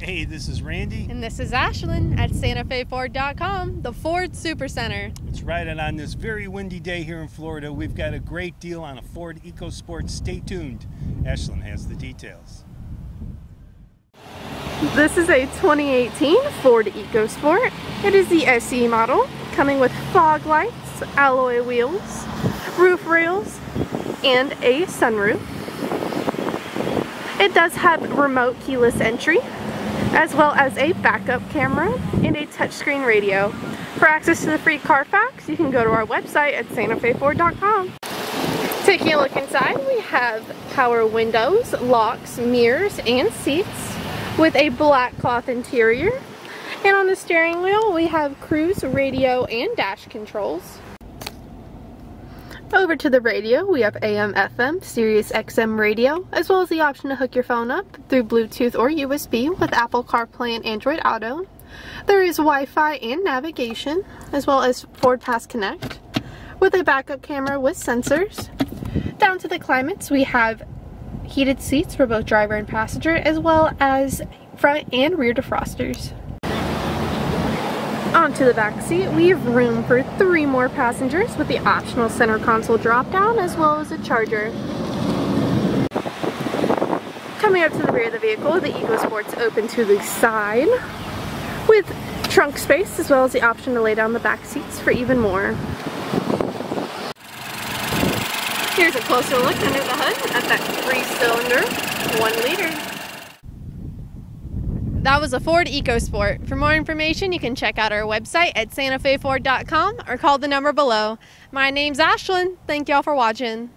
Hey, this is Randy. And this is Ashlyn at SantaFeFord.com, the Ford Supercenter. It's right, and on this very windy day here in Florida, we've got a great deal on a Ford EcoSport. Stay tuned. Ashlyn has the details. This is a 2018 Ford EcoSport. It is the SE model, coming with fog lights, alloy wheels, roof rails, and a sunroof. It does have remote keyless entry, as well as a backup camera and a touchscreen radio. For access to the free Carfax, you can go to our website at santafeford.com. Taking a look inside, we have power windows, locks, mirrors, and seats with a black cloth interior. And on the steering wheel, we have cruise, radio, and dash controls. Over to the radio, we have AM, FM, Sirius XM radio, as well as the option to hook your phone up through Bluetooth or USB with Apple CarPlay and Android Auto. There is Wi-Fi and navigation, as well as Ford Pass Connect, with a backup camera with sensors. Down to the climates, we have heated seats for both driver and passenger, as well as front and rear defrosters. Onto the back seat, we have room for three more passengers with the optional center console drop down as well as a charger. Coming up to the rear of the vehicle, the EcoSport's open to the side with trunk space as well as the option to lay down the back seats for even more. Here's a closer look under the hood at that That was a Ford EcoSport. For more information, you can check out our website at santafeford.com or call the number below. My name's Ashlyn. Thank y'all for watching.